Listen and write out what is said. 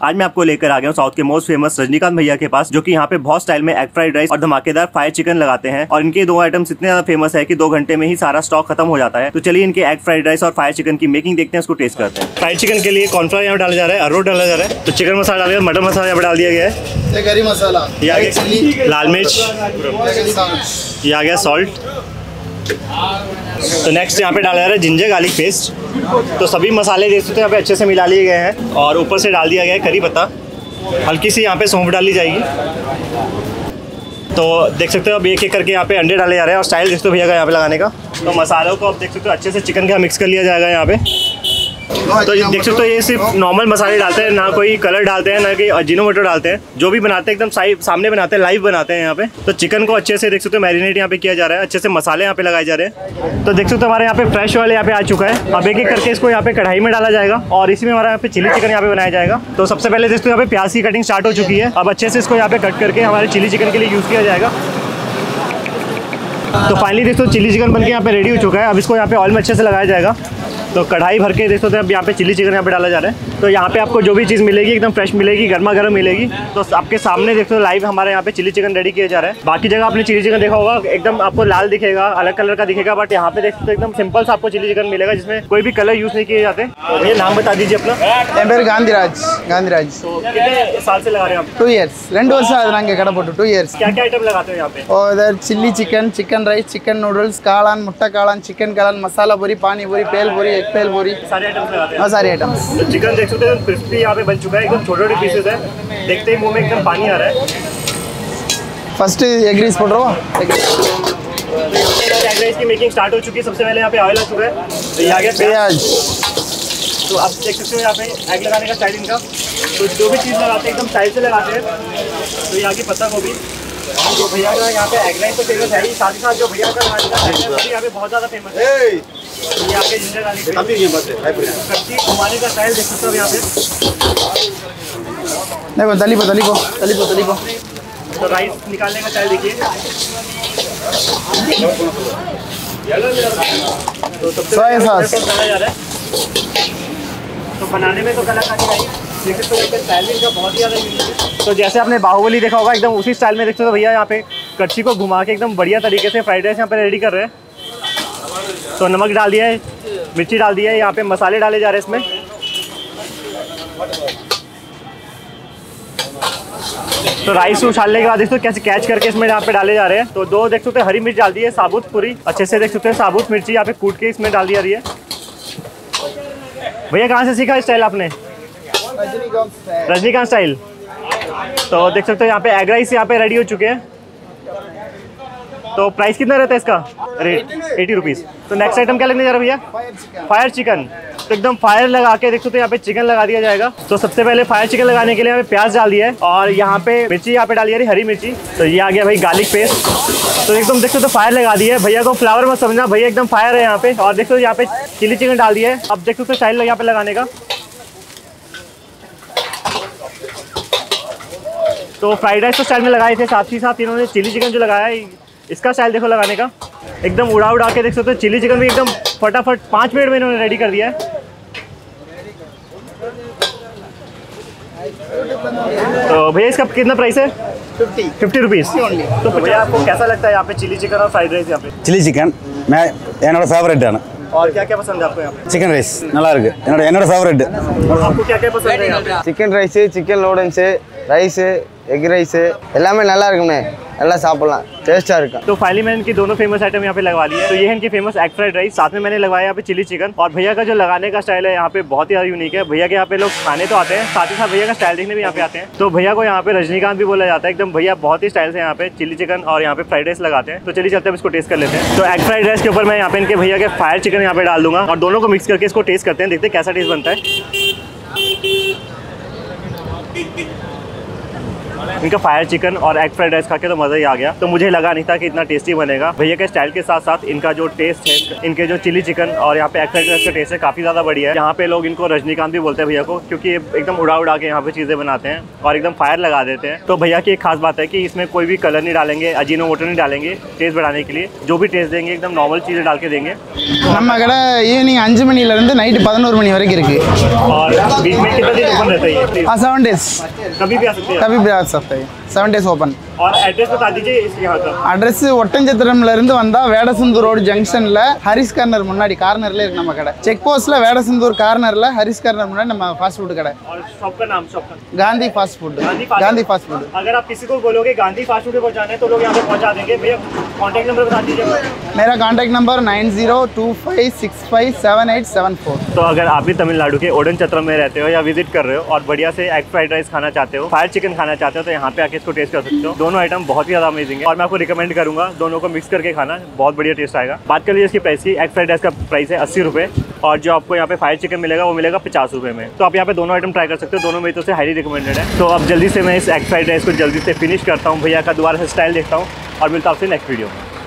आज मैं आपको लेकर आ गया हूँ साउथ के मोस्ट फ़ेमस रजनीकांत भैया के पास जो कि यहाँ पे बहुत स्टाइल में एग फ्राइड राइस और धमाकेदार फायर चिकन लगाते हैं। और इनके दो आइटम्स इतने ज़्यादा फ़ेमस है कि दो घंटे में ही सारा स्टॉक खत्म हो जाता है। तो चलिए इनके एग फ्राइड राइस और फायर चिकन की मेकिंग देखते हैं उसको टेस्ट करते हैं। फ्राइड चिकन के लिए कॉर्नफ्लावर यहाँ डाला जा रहा है अरोट डाला जा रहा है। तो चिकन मसाला डाल मटन मसाला यहाँ डाल दिया गया है। गरी मसाला। ये आ white chilli, गया लाल मिर्च। ये आ गया सॉल्ट तो नेक्स्ट यहाँ पे डाला जा रहा है जिंजर गार्लिक पेस्ट तो सभी मसाले देख सकते हैं, यहाँ पे अच्छे से मिला लिए गए हैं और ऊपर से डाल दिया गया है करी पत्ता। हल्की सी यहाँ पे सौंफ डाली जाएगी। तो देख सकते हो, अब एक एक करके यहाँ पे अंडे डाले जा रहे हैं और स्टाइल देख सकते हो भैया का यहाँ पे लगाने का। तो मसालों को आप देख सकते हो, अच्छे से चिकन का मिक्स कर लिया जाएगा यहाँ पे। तो देख सकते हो ये सिर्फ़ नॉर्मल मसाले डालते हैं ना कोई कलर डालते हैं ना कोई अजीनोमोटो डालते हैं जो भी बनाते हैं एकदम सामने बनाते हैं लाइव बनाते हैं यहाँ पे तो चिकन को अच्छे से देख सकते हो मैरिनेट यहाँ पे किया जा रहा है अच्छे से मसाले यहाँ पे लगाए जा रहे हैं तो देख सकते हो हमारे यहाँ पे फ्रेश ऑयल यहाँ पे आ चुका है अब एक एक करके इसको यहाँ पे कढ़ाई में डाला जाएगा और इसी में हमारा यहाँ पे चिली चिकन यहाँ पे बनाया जाएगा तो सबसे पहले देखते यहाँ पे प्याज की कटिंग स्टार्ट हो चुकी है अब अच्छे से इसको यहाँ पे कट करके हमारे चिली चिकन के लिए यूज़ किया जाएगा तो फाइनली देखो चिली चिकन बनके यहाँ पे रेडी हो चुका है अब इसको यहाँ पे ऑयल में अच्छे से लगाया जाएगा तो कढ़ाई भर के देख सकते हैं अब यहाँ पे चिली चिकन यहाँ पे डाला जा रहा है तो यहाँ पे आपको जो भी चीज़ मिलेगी एकदम फ्रेश मिलेगी गर्मा गर्म मिलेगी तो आपके सामने देखते हो लाइव हमारे यहाँ पे चिली चिकन रेडी किया जा रहा है बाकी जगह आपने चिली चिकन देखा होगा एकदम आपको लाल दिखेगा अलग कलर का दिखेगा बट यहाँ पे देख सकते हो एकदम सिंपल सा आपको चिली चिकन मिलेगा जिसमें कोई भी कलर यूज़ नहीं किए जाते तो ये नाम बता दीजिए अपना என் பேர் காந்திராஜ் காந்திராஜ் तो कितने साल से लगा रहे हैं आप டூ இயர்ஸ் ரெண்டு வருஷம் ஆகுது நாங்கள் கடை போட்டு டூ இயர்ஸ் क्या क्या आइटम लगाते हो यहाँ पे ஓ இதர் chilli chicken chicken rice chicken noodles காளான் முட்டை காளான் சிக்கன் காளான் மசாலா பூரி பானி பூரி பேல் पहल बोरी सारे आइटम्स हैं। हाँ सारे आइटम्स चिकन तो देख सकते हैं क्रिस्पी यहाँ पे बन चुका है एकदम छोटे छोटे पीसेस है। देखते ही मुँह में एकदम पानी आ रहा है। First egg rice powder egg rice की मेकिंग स्टार्ट हो चुकी है सबसे पहले यहाँ पे ऑयल आ चुका है। तो ये आ गया प्याज। तो आप देख सकते हो यहाँ पे एग लगाने का स्टाइल इनका। तो जो भी चीज़ लगाते हैं एकदम स्टाइल से लगाते हैं। तो यहाँ की पता होगी जो भैया का यहाँ पे एग राइस तो फ़ेमस है ही साथ ही साथ जो भैया का यहाँ पे बहुत ज़्यादा फ़ेमस है। तो ये आपके जिंजर गार्लिक घुमाने का स्टाइल देख सकते हो यहाँ पे देखो पो। तो राइस निकालने का स्टाइल देखिए। तो सबसे पहले तो जा रहा है। तो बनाने में तो कलाकारी आई तो ही है। तो जैसे आपने बाहुबली देखा होगा एकदम उसी स्टाइल में देखते हो भैया यहाँ पे कच्ची को घुमा के एकदम बढ़िया तरीके से फ्राइड राइस यहाँ पे रेडी कर रहे हैं। तो नमक डाल दिया है, मिर्ची डाल दिया है, यहाँ पे मसाले डाले जा रहे हैं इसमें। तो राइस उछालने के बाद देखते हो कैसे कैच करके इसमें यहाँ पे डाले जा रहे हैं। तो दो देख सकते हो, हरी मिर्च डाल दी है साबुत पूरी। अच्छे से देख सकते हैं, साबुत मिर्ची यहाँ पे कूट के इसमें डाल दिया रही है। भैया, कहाँ से सीखा स्टाइल आपने? रजनीकांत स्टाइल तो देख सकते हो, यहाँ पे एग राइस यहाँ पे रेडी हो चुके हैं। तो प्राइस कितना रहता है इसका? रेट एटी रुपीज़ तो नेक्स्ट आइटम क्या लगने जा रहा है भैया? फायर चिकन तो एकदम फायर लगा के देख हो यहाँ पे चिकन लगा दिया जाएगा। तो सबसे पहले फायर चिकन लगाने के लिए यहाँ पे प्याज डाल दिया है और यहाँ पे मिर्ची यहाँ पे डाली जा रही हरी मिर्ची। तो ये आ गया भाई गार्लिक पेस्ट तो एकदम देख हो फायर लगा दिया है। भैया को फ्लावर मत समझना भैया एकदम फायर है यहाँ पे। और देख यहाँ पे चिली चिकन डाल दिया है। अब देख हो स्टाइल यहाँ पे लगाने का। तो फ्राइड राइस तो स्टाइल में लगाए थे साथ ही साथ इन्होंने चिली चिकन जो लगाया है इसका स्टाइल देखो लगाने का। एकदम उड़ा उड़ा के देख सकते हो चिली चिकन भी एकदम फटाफट पाँच मिनट में इन्होंने रेडी कर दिया है तो भैया इसका कितना प्राइस है फिफ्टी फिफ्टी रुपीज़ तो भैया आपको कैसा लगता है यहाँ पे चिली चिकन और फ्राइड राइस यहाँ पे சில்லி சிக்கன் மே என்னோட ஃபேவரட்டான और क्या क्या पसंद है आपको यहाँ पे சிக்கன் ரைஸ் நல்லா இருக்கு என்னோட என்னோட ஃபேவரட் और आपको क्या क्या पसंद है यहाँ पे chicken rice chicken noodles rice egg rice எல்லாமே நல்லா இருக்குண்ணே நல்லா சாப்பிட்லாம் டேஸ்ட்டாக இருக்கும் तो फाइनली मैंने इनकी दोनों फेमस आइटम यहाँ पे लगवा ली है तो ये है इनकी फेमस एग फ्राइड राइस साथ में मैंने लगवाया यहाँ पे चिली चिकन और भैया का जो लगाने का स्टाइल है यहाँ पे बहुत ही ज़्यादा यूनिक है भैया के यहाँ पे लोग खाने तो आते हैं साथ ही साथ भैया का स्टाइल देखने भी यहाँ पे आते हैं तो भैया को यहाँ पे रजनीकांत भी बोला जाता है एकदम भैया बहुत ही स्टाइल से यहाँ पे चिली चिकन और यहाँ पे फ्राइड राइस लगाते हैं तो चलिए चलते हैं इसको टेस्ट कर लेते हैं तो एग फ्राइड राइस के ऊपर मैं यहाँ पे इनके भैया के फायर चिकन यहाँ पे डाल दूंगा और दोनों को मिक्स करके इसको टेस्ट करते हैं देखते हैं कैसा टेस्ट बनता है इनका फायर चिकन और एग फ्राइड राइस खा के तो मज़ा ही आ गया तो मुझे लगा नहीं था कि इतना टेस्टी बनेगा भैया के स्टाइल के साथ साथ इनका जो टेस्ट है इनके जो चिली चिकन और यहाँ पे एग फ्राइड राइस का टेस्ट है काफ़ी ज़्यादा बढ़िया है यहाँ पे लोग इनको रजनीकांत भी बोलते हैं भैया को क्योंकि ये एकदम उड़ा उड़ा के यहाँ पे चीज़ें बनाते हैं और एकदम फायर लगा देते हैं तो भैया की एक खास बात है कि इसमें कोई भी कलर नहीं डालेंगे अजीनो मोटर नहीं डालेंगे टेस्ट बढ़ाने के लिए जो भी टेस्ट देंगे एकदम नॉर्मल चीज़ें डाल के देंगे நம்ம கடை ஈவினிங் அஞ்சு மணிலேருந்து நைட்டு பதினோரு மணி வரைக்கும் இருக்குது और बीच में कितना दिन ओपन रहता है ये हाँ सेवन डेज कभी भी आ सकते हैं कभी भी आ सकते सकता है। सेवन डेज़ ओपन और एड्रेस बता दीजिए इस यहाँ का அட்ரஸ் ஒட்டஞ்சத்திரம்ல இருந்து வந்தா வேடசந்தூர் ரோடு ஜங்ஷன்ல ஹரிஸ் கார்னர் முன்னாடி கார்னர்ல இருக்கு நம்ம கடை செக் போஸ்ட்ல வேடசந்தூர் கார்னர்ல ஹரிஸ் கார்னர் முன்னாடி நம்ம ஃபாஸ்ட் ஃபுட் கடை और शॉप का नाम शॉप का Gandhi fast food Gandhi fast Gandhi fast food अगर आप किसी को बोलोगे गांधी फास्ट फूड पे पहुंचाना है तो लोग यहाँ पे पहुंचा देंगे भैया कॉन्टैक्ट नंबर बता दीजिए मेरा contact number nine zero two five six five seven eight seven four तो अगर आप भी तमिलनाडु के ओडन चत्रम में रहते हो या विजिट कर रहे हो और बढ़िया से एग फ्राइड राइस खाना चाहते हो फायर चिकन खाना चाहते हो तो यहाँ पे आके इसको टेस्ट कर सकते हो दोनों आइटम बहुत ही ज़्यादा अमेजिंग है। और मैं आपको रिकमेंड करूँगा दोनों को मिक्स करके खाना, बहुत बढ़िया टेस्ट आएगा। बात कर लीजिए इसकी प्राइस की एग फ्राइड राइस का प्राइस है अस्सी रुपये और जो आपको यहाँ पे फायर चिकन मिलेगा, वो मिलेगा पचास रुपये में। तो आप यहाँ पे दोनों आइटम ट्राई कर सकते हो, दोनों मेरी तो से हाईली रिकमेंडेड है। तो अब जल्दी से मैं इस एग फ्राइड राइस को जल्दी से फिनिश करता हूँ। भैया का दोबारा से स्टाइल देखता हूँ और मिलता आपसे नेक्स्ट वीडियो में।